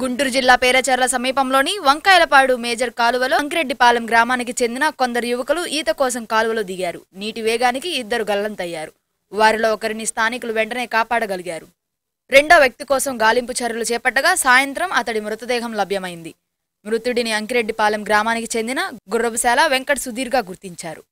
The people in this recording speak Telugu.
గుంటూరు జిల్లా పేరచర్ల సమీపంలోని వంకాయలపాడు మేజర్ కాలువలో అంకిరెడ్డిపాలెం గ్రామానికి చెందిన కొందరు యువకులు ఈత కోసం కాలువలో దిగారు. నీటి వేగానికి ఇద్దరు గల్లంతయ్యారు. వారిలో ఒకరిని స్థానికులు వెంటనే కాపాడగలిగారు. రెండో వ్యక్తి కోసం గాలింపు చర్యలు చేపట్టగా సాయంత్రం అతడి మృతదేహం లభ్యమైంది. మృతుడిని అంకిరెడ్డిపాలెం గ్రామానికి చెందిన గుర్రబశాల వెంకట సుధీర్గా గుర్తించారు.